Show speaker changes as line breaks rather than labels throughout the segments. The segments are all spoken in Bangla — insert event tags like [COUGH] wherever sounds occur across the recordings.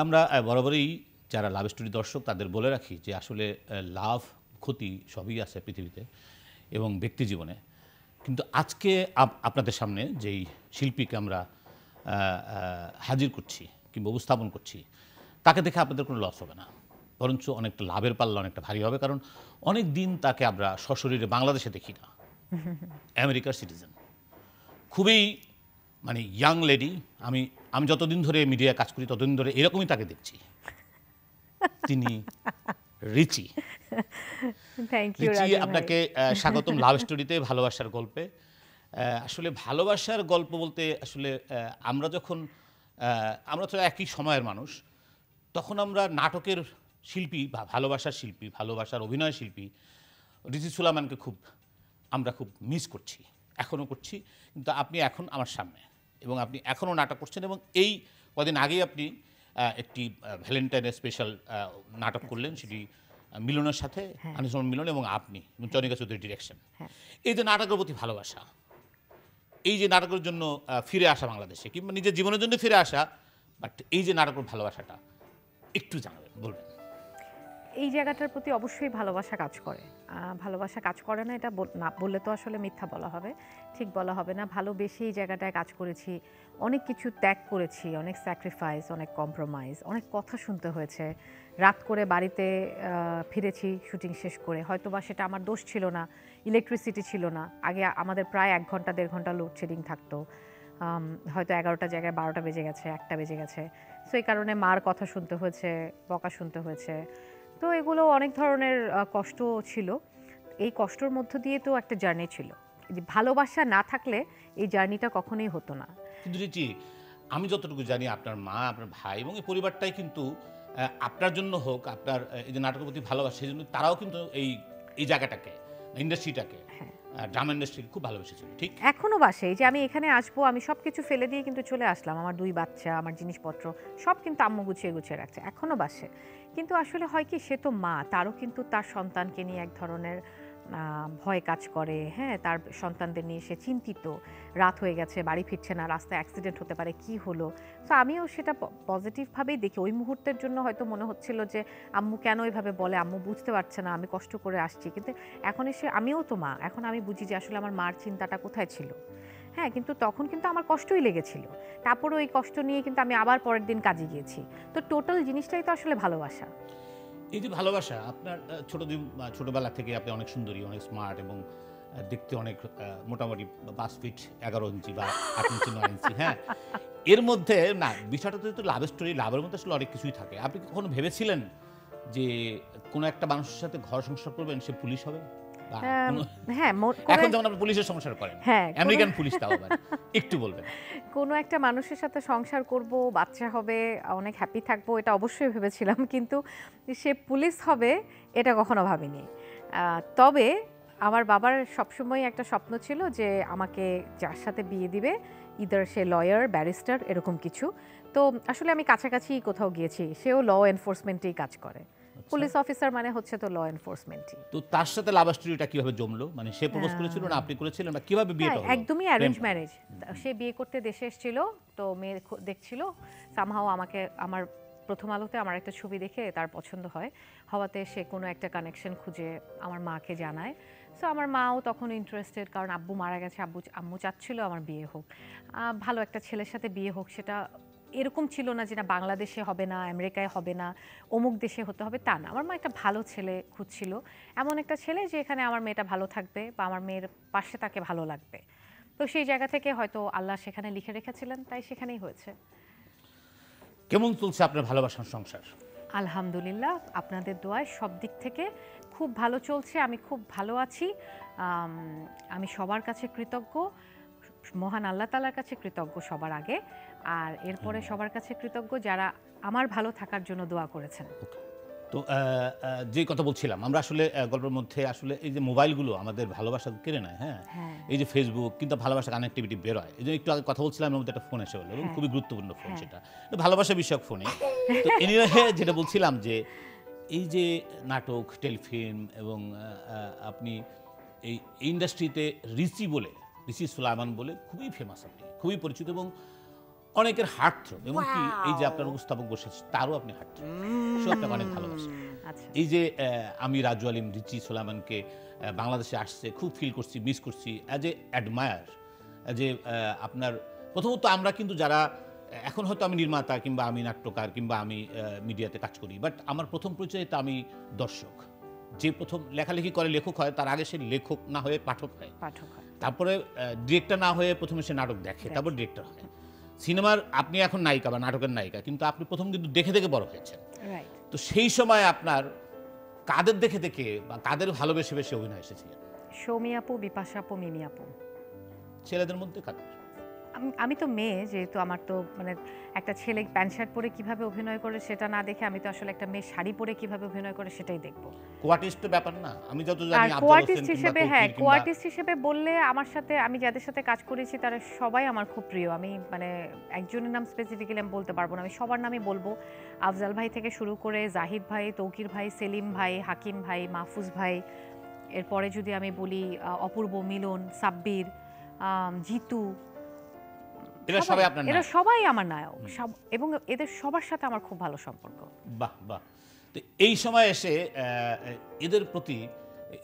আমরা বরাবরই যারা লাভ স্টোরি দর্শক তাদের বলে রাখি যে আসলে লাভ ক্ষতি সবই আছে পৃথিবীতে এবং ব্যক্তি জীবনে। কিন্তু আজকে আপ- আপনাদের সামনে যেই শিল্পীকে আমরা হাজির করছি কিংবা উপস্থাপন করছি তাকে দেখে আপনাদের কোনো লস হবে না। বরঞ্চ অনেকটা লাভের পাল্লা অনেকটা ভারী হবে কারণ অনেক দিন তাকে আমরা সশরীরে বাংলাদেশে দেখি না। [LAUGHS] আমেরিকার সিটিজেন খুবই মানে ইয়াং লেডি আমি আমি যতদিন ধরে মিডিয়ায় কাজ করি ততদিন ধরে এরকমই তাকে দেখছি। তিনি রিচি। রিচি আপনাকে স্বাগতম লাভ স্টোরিতে ভালোবাসার গল্পে। আসলে ভালোবাসার গল্প বলতে আসলে আমরা যখন আমরা তো একই সময়ের মানুষ তখন আমরা নাটকের শিল্পী বা ভালোবাসার শিল্পী ভালোবাসার অভিনয় শিল্পী রিচি সুলাইমানকে খুব আমরা খুব মিস করছি। এখনও করছি কিন্তু আপনি এখন আমার সামনে। এবং আপনি এখনও নাটক করছেন এবং এই কদিন আগেই আপনি একটি ভ্যালেন্টাইনের স্পেশাল নাটক করলেন সেটি মিলনের সাথে আনিসুল মিলন এবং আপনি এবং চনিকা চৌধুরী ডিরেকশন
হ্যাঁ।
এই যে নাটকের প্রতি ভালোবাসা এই যে নাটকের জন্য ফিরে আসা বাংলাদেশে কিংবা নিজের জীবনের জন্য ফিরে আসা বাট এই যে নাটকের ভালোবাসাটা একটু জানাবেন বলবেন।
এই জায়গাটার প্রতি অবশ্যই ভালোবাসা কাজ করে। ভালোবাসা কাজ করে না, এটা না বললে তো আসলে মিথ্যা বলা হবে, ঠিক বলা হবে না। ভালোবেসে এই জায়গাটায় কাজ করেছি, অনেক কিছু ত্যাগ করেছি, অনেক স্যাক্রিফাইস অনেক কম্প্রোমাইজ অনেক কথা শুনতে হয়েছে। রাত করে বাড়িতে ফিরেছি শুটিং শেষ করে। হয়তো বা সেটা আমার দোষ ছিল না ইলেকট্রিসিটি ছিল না। আগে আমাদের প্রায় এক ঘণ্টা, দেড় ঘণ্টা লোডশেডিং থাকতো। হয়তো এগারোটা জায়গায় বারোটা বেজে গেছে, একটা বেজে গেছে। সো এই কারণে মার কথা শুনতে হয়েছে, বকা শুনতে হয়েছে। তো এগুলো অনেক ধরনের কষ্ট ছিল। এই কষ্টর মধ্য দিয়ে তো একটা জার্নি ছিল। যে ভালোবাসা না থাকলে এই জার্নিটা কখনোই হতো না।
কিন্তু রিচি আমি যতটুকু জানি আপনার মা আপনার ভাই এবং এই পরিবারটাই কিন্তু আপনার জন্য হোক আপনার এই যে নাটকের প্রতি ভালোবাসা সেই জন্য তারাও কিন্তু এই এই জায়গাটাকে ইন্ডাস্ট্রিটাকে। ড্রামা ইন্ডাস্ট্রিকে খুব ভালোবেসেছিল ঠিক?
এখনও বাসে এই যে আমি এখানে আসব আমি সব কিছু ফেলে দিয়ে কিন্তু চলে আসলাম। আমার দুই বাচ্চা আমার জিনিসপত্র সব কিন্তু আম্মু গুছিয়ে গুছিয়ে রাখছে। এখনও বাসে। কিন্তু আসলে হয় কি, সে তো মা, তারও কিন্তু তার সন্তানকে নিয়ে এক ধরনের ভয় কাজ করে হ্যাঁ? তার সন্তানদের নিয়ে সে চিন্তিত। রাত হয়ে গেছে, বাড়ি ফিরছে না, রাস্তায় অ্যাক্সিডেন্ট হতে পারে, কি হলো? তো আমিও সেটা পজিটিভভাবেই দেখি। ওই মুহূর্তের জন্য হয়তো মনে হচ্ছিল যে, আম্মু কেন এভাবে বলে? আম্মু বুঝতে পারছে না, আমি কষ্ট করে আসছি। কিন্তু এখন এসে, আমিও তো মা। এখন আমি বুঝি যে, আসলে আমার মার চিন্তাটা কোথায় ছিল? হ্যাঁ কিন্তু তখন কিন্তু আমার কষ্টই লেগেছিল। তারপরে ওই কষ্ট নিয়ে কিন্তু আমি আবার পরের দিন কাজে গিয়েছি। তো টোটাল জিনিসটাই তো আসলে ভালোবাসা।
এই যে ভালোবাসা, আপনার ছোট ছোটবেলা থেকে আপনি অনেক সুন্দরী, অনেক স্মার্ট এবং দেখতে অনেক মোটামুটি পাঁচ ফিট এগারো ইঞ্চি বা আট ইঞ্চি, নয় ইঞ্চি হ্যাঁ? এর মধ্যে, না, বিষয়টা তো লাভ স্টোরি লাভের মধ্যে আসলে অনেক কিছুই থাকে। আপনি কখনো ভেবেছিলেন যে কোনো একটা মানুষের সাথে ঘর সংসার করবেন, সে পুলিশ হবে?
হ্যাঁ
এখন যেমন আপনি পুলিশের সংসার করেন
হ্যাঁ
আমেরিকান পুলিশ তাও আবার একটু বলবেন। [LAUGHS]
কোনো একটা মানুষের সাথে সংসার করব বাচ্চা হবে অনেক হ্যাপি থাকব এটা অবশ্যই ভেবেছিলাম কিন্তু সে পুলিশ হবে এটা কখনো ভাবিনি। তবে আমার বাবার সবসময় একটা স্বপ্ন ছিল যে আমাকে যার সাথে বিয়ে দিবে ইদার সে লয়ার ব্যারিস্টার এরকম কিছু। তো আসলে আমি কাছাকাছি কোথাও গিয়েছি সেও ল এনফোর্সমেন্টেই কাজ করে। পুলিশ অফিসার মানে হচ্ছে তো ল এনফোর্সমেন্টই
তো তার সাথে লাভ স্টোরিটা কীভাবে জমলো? মানে সে প্রপোজ করেছিল না আপনি করেছিলেন বা কীভাবে বিয়েটা
হ্যাঁ,
হলো?
একদমই অ্যারেঞ্জ ম্যারেজ সে বিয়ে করতে দেশে এসেছিল তো মেয়ে দেখছিল সামহাও আমাকে আমার প্রথম আলোতে আমার একটা ছবি দেখে তার পছন্দ হয়। হওয়াতে সে কোনো একটা কানেকশন খুঁজে আমার মাকে জানায়। সো আমার মাও তখন ইন্টারেস্টেড কারণ আব্বু মারা গেছে আব্বু আম্মু চাচ্ছিল আমার বিয়ে হোক। ভালো একটা ছেলের সাথে বিয়ে হোক সেটা এরকম ছিল না যে না বাংলাদেশে হবে না আমেরিকায় হবে না অমুক দেশে হতে হবে তা না। আমার মা একটা ভালো ছেলে খুঁজছিল। এমন একটা ছেলে যে এখানে আমার মেয়েটা ভালো থাকবে বা আমার মেয়ের পাশে তাকে ভালো লাগবে। তো সেই জায়গা থেকে হয়তো আল্লাহ সেখানে লিখে রেখেছিলেন তাই সেখানেই হয়েছে।
কেমন চলছে আপনার ভালোবাসার সংসার?
আলহামদুলিল্লাহ আপনাদের দোয়ায় সব দিক থেকে খুব ভালো চলছে আমি খুব ভালো আছি। আমি সবার কাছে কৃতজ্ঞ। মহান আল্লাহ তালার কাছে কৃতজ্ঞ সবার আগে। আর এরপরে সবার কাছে কৃতজ্ঞ যারা আমার ভালো থাকার জন্য দোয়া করেছেন।
তো যে কথা বলছিলাম আমরা আসলে গল্পের মধ্যে আসলে এই যে মোবাইলগুলো আমাদের ভালোবাসা কেড়ে নেয় হ্যাঁ?
হ্যাঁ।
এই যে ফেসবুক কিন্তু ভালোবাসা কানেক্টিভিটি বেরোয়। এই যে একটু আগে কথা বলছিলাম এর মধ্যে একটা ফোন এসে হলো এবং
হ্যাঁ।
খুবই গুরুত্বপূর্ণ ফোন
হ্যাঁ।
সেটা। ভালোবাসা বিষয়ক ফোনে তো [LAUGHS] এনিওয়ে যেটা বলছিলাম যে এই যে নাটক টেলিফিল্ম এবং আপনি এই ইন্ডাস্ট্রিতে রিচি বলে রিচি সুলাইমান বলে খুবই ফেমাস আপনি খুবই পরিচিত এবং অনেকের হার্ট থ্রোব এমনকি এই যে আপনার উপস্থাপক বসেছে তারও আপনি হার্ট থ্রোব সে আপনাকে অনেক ভালোবাসে।
আচ্ছা।
এই যে আমি রাজু আলিম রিচি সোলামানকে আহ, বাংলাদেশে আসছে খুব ফিল করছি মিস করছি অ্যাজ এ অ্যাডমায়ার যে আপনার প্রথমত আমরা কিন্তু যারা এখন হয়তো আমি নির্মাতা কিংবা আমি নাট্যকার কিংবা আমি মিডিয়াতে কাজ করি বাট আমার প্রথম পরিচয় তো আমি দর্শক। যে প্রথম লেখালেখি করে লেখক হয় তার আগে সে লেখক না হয়ে পাঠক হয়।
পাঠক হয়।
তারপরে ডিরেক্টর না হয়ে প্রথমে সে নাটক দেখে তারপর ডিরেক্টর হয়। সিনেমার আপনি এখন নায়িকা বা নাটকের নায়িকা কিন্তু আপনি প্রথম কিন্তু দেখে দেখে বড় হয়েছেন। তো সেই সময় আপনার কাদের দেখে দেখে বা কাদের ভালোবেসে বেশি অভিনয় এসেছিলেন
সৌমি আপু বিপাশা আপু মিমি আপু।
ছেলেদের মধ্যে কাদের?
আমি- তো মেয়ে যেহেতু আমার তো মানে একটা ছেলে প্যান্ট শার্ট পরে কীভাবে অভিনয় করে সেটা না দেখে আমি তো আসলে একটা মেয়ে শাড়ি পরে কীভাবে অভিনয় করে সেটাই দেখব।
কোয়ার্টিস্ট তো ব্যাপার না আমি যত জানি
কোয়ার্টিস্ট হিসেবে হ্যাঁ কোয়ার্টিস্ট হিসেবে বললে আমার সাথে আমি যাদের সাথে কাজ করেছি তারা সবাই আমার খুব প্রিয়। আমি মানে একজনের নাম স্পেসিফিক্যালি আমি বলতে পারব না আমি সবার নামই বলব। আফজাল ভাই থেকে শুরু করে জাহিদ ভাই তৌকির ভাই সেলিম ভাই হাকিম ভাই মাহফুজ ভাই এরপরে যদি আমি বলি অপূর্ব মিলন সাব্বির জিতু
এরা সবাই আপনার
এরা সবাই আমার নায়ক। এবং এদের সবার সাথে আমার খুব ভালো সম্পর্ক।
বাহ বাহ। তো এই সময় এসে এদের প্রতি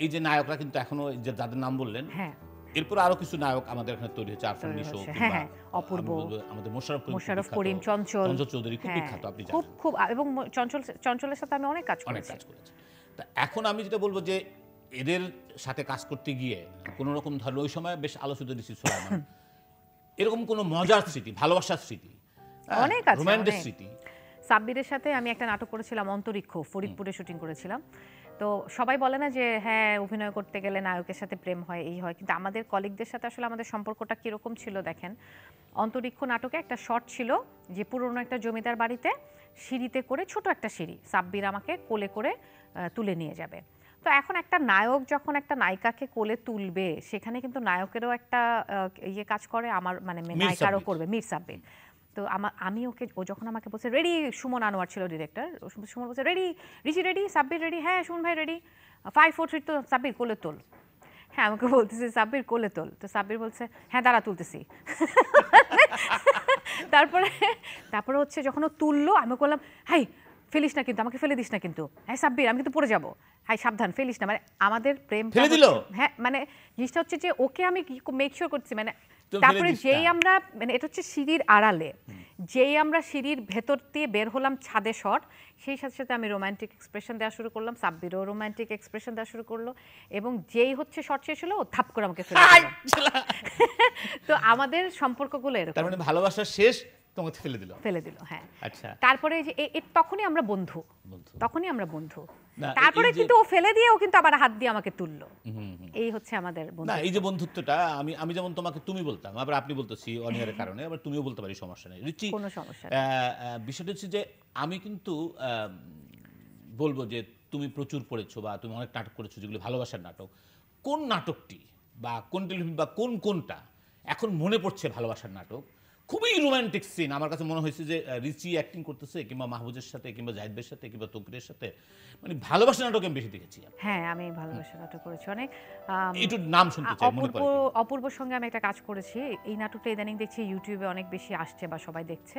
এই যে নায়করা কিন্তু এখনও যে যাদের নাম বললেন
হ্যাঁ।
এরপর আরও কিছু নায়ক আমাদের এখানে তৈরি হচ্ছে আরফান নিশো
হ্যাঁ, হ্যাঁ, অপূর্ব,
আমাদের মোশাররফ করিম
মোশাররফ করিম চঞ্চল।
চঞ্চল চৌধুরী খুব
হ্যাঁ,
বিখ্যাত আপনি
খুব
জানেন।
খুব এবং চঞ্চল চঞ্চলের সাথে আমি অনেক কাজ
অনেক কাজ করেছে। তা এখন আমি যেটা বলব যে এদের সাথে কাজ করতে গিয়ে কোনো রকম ধরো ওই সময় বেশ আলোচিত সোলাইমান [LAUGHS] এরকম কোনো মজার স্মৃতি ভালোবাসার স্মৃতি?
অনেক আছে,
রোম্যান্টিক স্মৃতি?
সাব্বিরের সাথে আমি একটা নাটক করেছিলাম অন্তরিক্ষ ফরিদপুরে শুটিং করেছিলাম। তো সবাই বলে না যে হ্যাঁ অভিনয় করতে গেলে নায়কের সাথে প্রেম হয় এই হয়। কিন্তু আমাদের কলিগদের সাথে আসলে আমাদের সম্পর্কটা কীরকম ছিল দেখেন। অন্তরিক্ষ নাটকে একটা শট ছিল যে পুরনো একটা জমিদার বাড়িতে সিঁড়িতে করে ছোট একটা সিঁড়ি সাব্বির আমাকে কোলে করে তুলে নিয়ে যাবে। তো এখন একটা নায়ক যখন একটা নায়িকাকে কোলে তুলবে সেখানে কিন্তু নায়কেরও একটা ইয়ে কাজ করে আমার মানে নায়িকারও করবে মীর সাব্বির। তো আমার আমি ওকে ও যখন আমাকে বলছে রেডি সুমন আনোয়ার ছিল ডিরেক্টর সুমন বলছে রেডি রিচি রেডি সাব্বির রেডি হ্যাঁ সুমন ভাই রেডি। ফাইভ ফোর থ্রি তো সাব্বির কোলে তোল। হ্যাঁ আমাকে বলতেছে সাব্বির কোলে তোল। তো সাব্বির বলছে হ্যাঁ দাঁড়া তুলতেছি। [LAUGHS] তারপরে তারপরে হচ্ছে যখন ও তুললো আমি বললাম হাই ফেলিস না কিন্তু আমাকে ফেলে দিস না কিন্তু। হ্যাঁ সাব্বির আমি কিন্তু পড়ে যাব। হাই সাবধান ফেলিস না। মানে আমাদের প্রেম
ফেলে দিলো?
হ্যাঁ মানে জিনিসটা হচ্ছে যে ওকে আমি মেক শিওর করছি মানে তারপরে যেই আমরা মানে এটা হচ্ছে সিঁড়ির আড়ালে। যেই আমরা সিঁড়ির ভেতর দিয়ে বের হলাম ছাদে শট সেই সাথে সাথে আমি রোমান্টিক এক্সপ্রেশন দেওয়া শুরু করলাম সাব্বিরও রোমান্টিক এক্সপ্রেশন দেওয়া শুরু করল এবং যেই হচ্ছে শট শেষ হলো ও থাপ করে আমাকে ফেলে। [LAUGHS] তো আমাদের সম্পর্কগুলো এরকম।
তার মানে ভালোবাসা শেষ তোমাকে ফেলে দিল।
ফেলে দিল হ্যাঁ।
আচ্ছা।
তারপরে যে তখনই আমরা বন্ধু। তখনই আমরা বন্ধু। তারপরে কিন্তু ও ফেলে দিয়ে ও কিন্তু আবার হাত দিয়ে আমাকে তুললো। এই হচ্ছে আমাদের বন্ধু
না এই যে বন্ধুত্বটা আমি আমি যেমন তোমাকে তুমি বলতাম আবার আপনি বলতেছি অনিয়ারের কারণে আবার তুমিও বলতে পারি সমস্যা নেই। রুচি
কোনো সমস্যা
বিষয়টা হচ্ছে যে আমি কিন্তু বলব যে তুমি প্রচুর পড়েছো বা তুমি অনেক নাটক করেছ যেগুলো ভালোবাসার নাটক। কোন নাটকটি বা কোন টেলিফিল্ম বা কোন কোনটা এখন মনে পড়ছে ভালোবাসার নাটক? খুবই রোমান্টিক সিন আমার কাছে মনে হয়েছে যে রিচি অ্যাক্টিং করতেছে কিংবা মাহবুজের সাথে কিংবা জাহিদের সাথে কিংবা তকরির সাথে। মানে ভালোবাসার নাটক আমি বেশি দেখেছি।
হ্যাঁ আমি ভালোবাসা নাটক করেছি অনেক।
একটু নাম শুনতে চাই মনে
অপূর্ব
পড়ে?
অপূর্বর সঙ্গে আমি একটা কাজ করেছি। এই নাটকটা ইদানিং দেখছি ইউটিউবে অনেক বেশি আসছে বা সবাই দেখছে।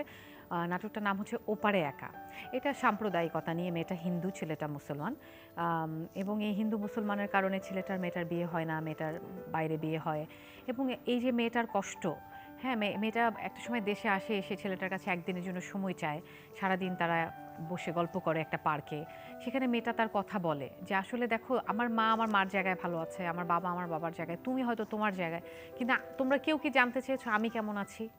নাটকটার নাম হচ্ছে ওপারে একা। এটা সাম্প্রদায়িকতা নিয়ে মেয়েটা হিন্দু ছেলেটা মুসলমান। এবং এই হিন্দু মুসলমানের কারণে ছেলেটার মেয়েটার বিয়ে হয় না মেয়েটার বাইরে বিয়ে হয়। এবং এই যে মেয়েটার কষ্ট হ্যাঁ মেয়ে- মেয়েটা একটা সময় দেশে আসে, এসে ছেলেটার কাছে একদিনের জন্য সময় চায়। সারাদিন তারা বসে গল্প করে একটা পার্কে। সেখানে মেয়েটা তার কথা বলে যে, আসলে দেখো, আমার মা আমার মার জায়গায় ভালো আছে, আমার বাবা আমার বাবার জায়গায়, তুমি হয়তো তোমার জায়গায়। কিন্তু তোমরা কেউ কি জানতে চেয়েছো আমি কেমন আছি?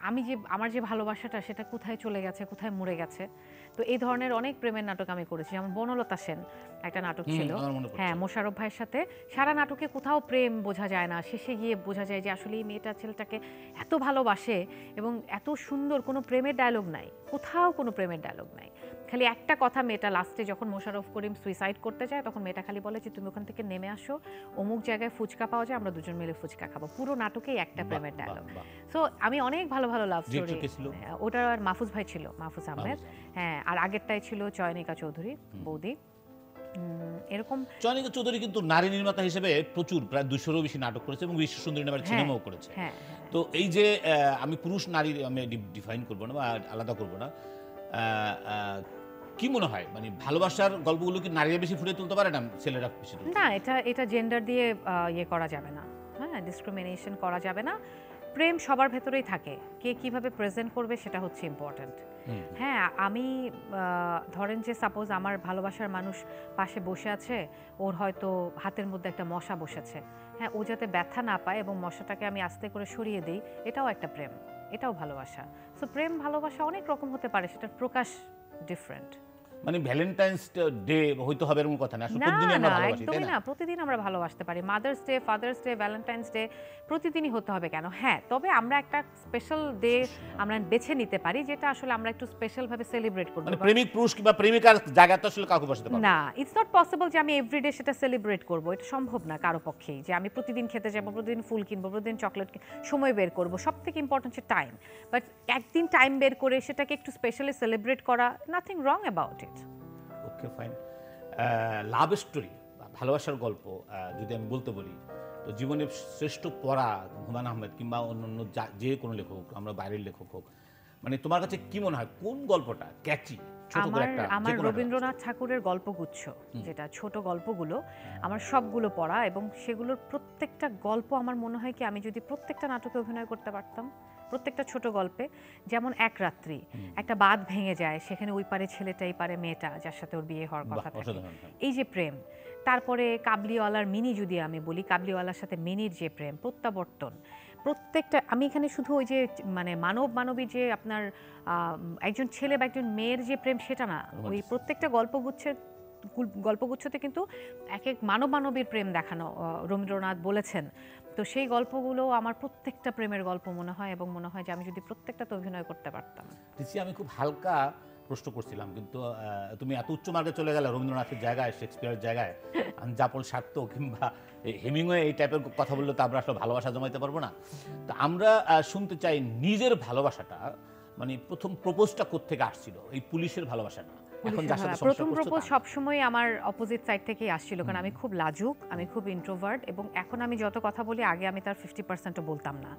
আমি যে, আমার যে ভালোবাসাটা, সেটা কোথায় চলে গেছে, কোথায় মরে গেছে? তো এই ধরনের অনেক প্রেমের নাটক আমি করেছি। যেমন বনলতা সেন একটা নাটক ছিল। হ্যাঁ মোশারফ ভাইয়ের সাথে সারা নাটকে কোথাও প্রেম বোঝা যায় না। শেষে গিয়ে বোঝা যায় যে আসলে এই মেয়েটা ছেলেটাকে এত ভালোবাসে এবং এত সুন্দর কোনো প্রেমের ডায়লগ নাই। কোথাও কোনো প্রেমের ডায়লগ নাই। খালি একটা কথা মেয়েটা লাস্টে যখন মোশারফ করিম সুইসাইড করতে যায় তখন মেয়েটা খালি বলে যে তুমি ওখান থেকে নেমে আসো। অমুক জায়গায় ফুচকা পাওয়া যায় আমরা দুজন মিলে ফুচকা খাব। পুরো নাটকেই একটা প্রেমের ডায়লগ সো আমি অনেক ভালো ভালো লাভ স্টোরি ওটা আর মাহফুজ ভাই ছিল মাহফুজ আহমেদ। হ্যাঁ আর আগেরটাই ছিল চয়নিকা চৌধুরী বৌদি। এরকম
চয়নিকা চৌধুরী কিন্তু নারী নির্মাতা হিসেবে প্রচুর প্রায় দুশোরও বেশি নাটক করেছে এবং বিশ্ব সুন্দরী নামের
হ্যাঁ,
সিনেমাও করেছে।
হ্যাঁ হ্যাঁ।
তো এই যে আমি পুরুষ নারী আমি ডিফাইন করব না বা আলাদা করব না কি মনে হয়? মানে ভালোবাসার গল্পগুলো কি নারীরা বেশি ফুটে তুলতে পারে না ছেলেরা বেশি
না এটা এটা জেন্ডার দিয়ে ইয়ে করা যাবে না। হ্যাঁ ডিসক্রিমিনেশন করা যাবে না। প্রেম সবার ভেতরেই থাকে। কে কীভাবে প্রেজেন্ট করবে সেটা হচ্ছে ইম্পর্ট্যান্ট। হ্যাঁ আমি ধরেন যে সাপোজ আমার ভালোবাসার মানুষ পাশে বসে আছে, ওর হয়তো হাতের মধ্যে একটা মশা বসেছে। হ্যাঁ ও যাতে ব্যথা না পায় এবং মশাটাকে আমি আস্তে করে সরিয়ে দিই, এটাও একটা প্রেম, এটাও ভালোবাসা। সো প্রেম ভালোবাসা অনেক রকম হতে পারে, সেটার প্রকাশ ডিফারেন্ট
মানে ভ্যালেন্টাইন্স ডে হইতে হবে এরকম কথা না আসলে
না
আমরা ভালোবাসি তাই না?
প্রতিদিন আমরা ভালোবাসতে পারি। Mother's day father's day valentine's day প্রতিদিনই হতে হবে কেন? হ্যাঁ তবে আমরা একটা স্পেশাল ডে আমরা বেছে নিতে পারি যেটা আসলে আমরা একটু স্পেশাল ভাবে সেলিব্রেট করব
মানে প্রেমিক পুরুষ কিংবা প্রেমিকার জায়গা তো আসলে কাউকে বসাতে পারব না।
ইটস নট পসিবল যে আমি এভরিডে সেটা সেলিব্রেট করব এটা সম্ভব না কারও পক্ষেই। যে আমি প্রতিদিন খেতে যাব প্রতিদিন ফুল কিনবো প্রতিদিন চকলেট সময় বের করব সব থেকে ইম্পর্টেন্ট হচ্ছে টাইম বাট একদিন টাইম বের করে সেটাকে একটু স্পেশালি সেলিব্রেট করা nothing wrong about it
okay fine love story ভালোবাসার গল্প যদি আমি বলতে বলি তো জীবনের শ্রেষ্ঠ পড়া হুমায়ুন আহমেদ কিংবা অন্য অন্য যে কোনো লেখক হোক আমরা বাইরের লেখক হোক মানে তোমার কাছে কি মনে হয় কোন গল্পটা ক্যাচি
আমার আমার রবীন্দ্রনাথ ঠাকুরের গল্পগুচ্ছ যেটা ছোট গল্পগুলো আমার সবগুলো পড়া এবং সেগুলোর প্রত্যেকটা গল্প আমার মনে হয় কি আমি যদি প্রত্যেকটা নাটকে অভিনয় করতে পারতাম প্রত্যেকটা ছোট গল্পে যেমন এক রাত্রি একটা বাঁধ ভেঙে যায় সেখানে ওই পারে ছেলেটা এই পারে মেয়েটা যার সাথে ওর বিয়ে হওয়ার কথা থাকে।
হ্যাঁ।
এই যে প্রেম তারপরে কাবলিওয়ালার মিনি যদি আমি বলি কাবলিওয়ালার সাথে মিনির যে প্রেম প্রত্যাবর্তন প্রত্যেকটা আমি এখানে শুধু ওই যে মানে মানব মানবী যে আপনার একজন ছেলে বা একজন মেয়ের যে প্রেম সেটা না। ওই প্রত্যেকটা গল্পগুচ্ছের গল্পগুচ্ছতে কিন্তু এক এক মানব মানবীর প্রেম দেখানো রবীন্দ্রনাথ বলেছেন। তো সেই গল্পগুলো আমার প্রত্যেকটা প্রেমের গল্প মনে হয় এবং মনে হয় যে আমি যদি প্রত্যেকটাতে অভিনয় করতে পারতাম।
রিচি আমি খুব হালকা প্রশ্ন করছিলাম, কিন্তু তুমি এত উচ্চ মার্গে চলে গেলে রবীন্দ্রনাথের জায়গায়, শেক্সপিয়ারের জায়গায় জাপল সার্থ কিংবা হেমিংওয়ে এই টাইপের কথা বললে তো আমরা আসলে ভালোবাসা জমাইতে পারব না। তো আমরা শুনতে চাই নিজের ভালোবাসাটা মানে প্রথম প্রপোজটা কোত্থেকে আসছিল, এই পুলিশের ভালোবাসা
প্রথম প্রপোজ। সবসময় আমার অপোজিট সাইড থেকেই আসছিল কারণ আমি খুব লাজুক আমি খুব ইন্ট্রোভার্ট এবং এখন আমি যত কথা বলি আগে আমি তার ফিফটি পার্সেন্টও বলতাম না।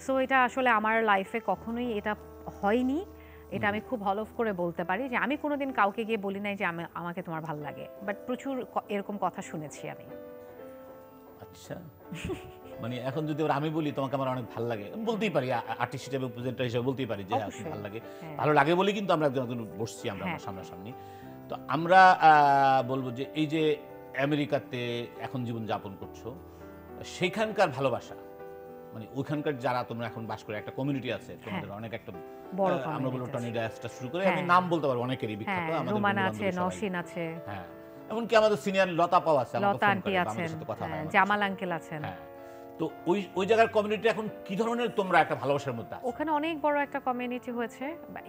সো এটা আসলে আমার লাইফে কখনোই এটা হয়নি। এটা আমি খুব হলফ করে বলতে পারি যে আমি কোনোদিন কাউকে গিয়ে বলি নাই যে আমি আমাকে তোমার ভালো লাগে। বাট প্রচুর এরকম কথা শুনেছি আমি।
আচ্ছা। [LAUGHS] মানে এখন যদি আমি বলি তোমাকে আমার অনেক ভালো লাগে বলতেই পারি আর্টিস্ট হিসেবে প্রেজেন্টার হিসেবে বলতেই পারি যে হ্যাঁ, ভালো লাগে
হ্যাঁ।
ভালো লাগে বলেই কিন্তু আমরা একজন বসছি আমরা
হ্যাঁ।
আমরা সামনাসামনি তো আমরা বলব যে এই যে আমেরিকাতে এখন জীবন যাপন করছ সেখানকার ভালোবাসা মানে ওইখানকার যারা তোমরা এখন বাস করে একটা কমিউনিটি আছে তোমাদের অনেক একটা
বড়
আমরা বলব টনি ডায়াসটা শুরু করে আমি
হ্যাঁ।
নাম বলতে পারব অনেকেরই বিখ্যাত
হ্যাঁ
আমাদের
রোমানা আছে। নওশিন আছে
হ্যাঁ এমনকি আমাদের সিনিয়র লতা পাও আছে
লতা আন্টি আছেন
আমাদের সাথে কথা হয়
হ্যাঁ, জামাল আঙ্কেল আছেন
হ্যাঁ তো ওই ওই জায়গার কমিউনিটি এখন কি ধরনের তোমরা একটা ভালোবাসার মধ্যে
ওখানে অনেক বড় একটা কমিউনিটি হয়েছে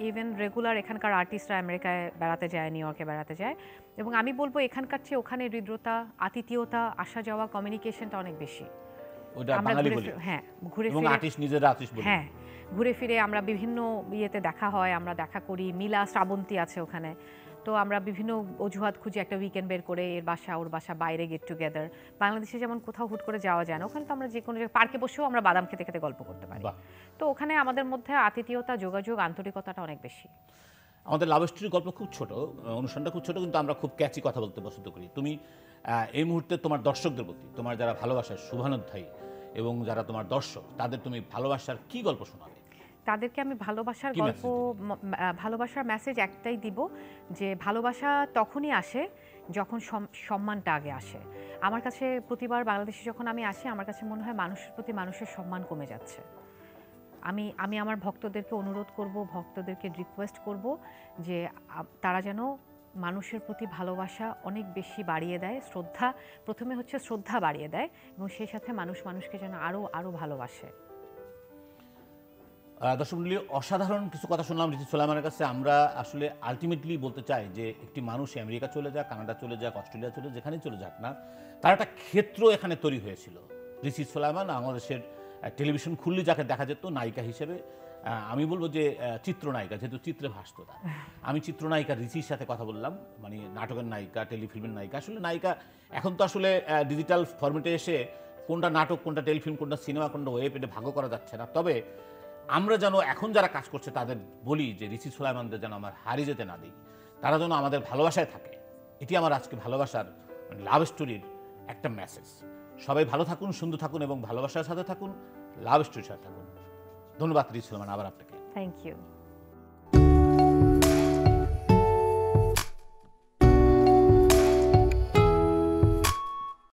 ইভেন রেগুলার এখানকার আর্টিস্টরা আমেরিকায় বেড়াতে যায় নিউ ইয়র্কে বেড়াতে যায়। এবং আমি বলব এখানকার চেয়ে ওখানে হৃদ্রতা আতিথীয়তা আসা যাওয়া কমিউনিকেশনটা অনেক বেশি। হ্যাঁ ঘুরে ফিরে হ্যাঁ ঘুরে ফিরে আমরা বিভিন্ন ইয়েতে দেখা হয় আমরা দেখা করি মিলা শ্রাবন্তী আছে ওখানে। তো আমরা বিভিন্ন অজুহাত খুঁজে একটা উইকেন্ড বের করে এর বাসা ওর বাসা বাইরে গেট টুগেদার বাংলাদেশে যেমন কোথাও হুট করে যাওয়া যায় না ওখানে তো আমরা যে কোনো জায়গায় পার্কে বসেও আমরা বাদাম খেতে খেতে গল্প করতে পারি। তো ওখানে আমাদের মধ্যে আতিথেয়তা যোগাযোগ আন্তরিকতাটা অনেক বেশি।
আমাদের লাভ স্টোরির গল্প খুব ছোট অনুষ্ঠানটা খুব ছোট কিন্তু আমরা খুব ক্যাচি কথা বলতে পছন্দ করি। তুমি এই মুহূর্তে তোমার দর্শকদের প্রতি তোমার যারা ভালোবাসার শুভানুধ্যায়ী এবং যারা তোমার দর্শক তাদের তুমি ভালোবাসার কি গল্প শোনাবে?
তাদেরকে আমি ভালোবাসার গল্প ভালোবাসার মেসেজ একটাই দিব যে ভালোবাসা তখনই আসে যখন সম- সম্মানটা আগে আসে। আমার কাছে প্রতিবার বাংলাদেশে যখন আমি আসি আমার কাছে মনে হয় মানুষের প্রতি মানুষের সম্মান কমে যাচ্ছে। আমি আমি আমার ভক্তদেরকে অনুরোধ করব ভক্তদেরকে রিকোয়েস্ট করব যে তারা যেন মানুষের প্রতি ভালোবাসা অনেক বেশি বাড়িয়ে দেয় শ্রদ্ধা প্রথমে হচ্ছে শ্রদ্ধা বাড়িয়ে দেয় এবং সেই সাথে মানুষ মানুষকে যেন আরও আরও ভালোবাসে।
দর্শক মণ্ডলী অসাধারণ কিছু কথা শুনলাম রিচি সোলাইমানের কাছে। আমরা আসলে আলটিমেটলি বলতে চাই যে, একটি মানুষ আমেরিকা চলে যাক, কানাডা চলে যাক, অস্ট্রেলিয়া চলে যেখানেই চলে যাক না, তার একটা ক্ষেত্র এখানে তৈরি হয়েছিল। রিচি সোলাইমান বাংলাদেশের টেলিভিশন খুললে যাকে দেখা যেত নায়িকা হিসেবে। আমি বলব যে চিত্রনায়িকা, যেহেতু চিত্রে ভাসত তার। আমি চিত্রনায়িকা ঋষির সাথে কথা বললাম মানে নাটকের নায়িকা, টেলিফিল্মের নায়িকা। আসলে নায়িকা এখন তো আসলে ডিজিটাল ফরম্যাটে এসে কোনটা নাটক, কোনটা টেলিফিল্ম, কোনটা সিনেমা, কোনটা ওয়েব এটা ভাগ্য করা যাচ্ছে না। তবে আমরা যেন এখন যারা কাজ করছে, তাদের বলি যে, ঋষি সুলাইমানদের যেন আমার হারিয়ে যেতে না দিই। তারা যেন আমাদের ভালোবাসায় থাকে। এটি আমার আজকে ভালোবাসার লাভ স্টোরির একটা মেসেজ সবাই ভালো থাকুন, সুন্দর থাকুন এবং ভালোবাসার সাথে থাকুন, লাভ স্টোরির সাথে থাকুন। ধন্যবাদ, ঋষি সুলাইমান। আবার আপনাকে।
Thank you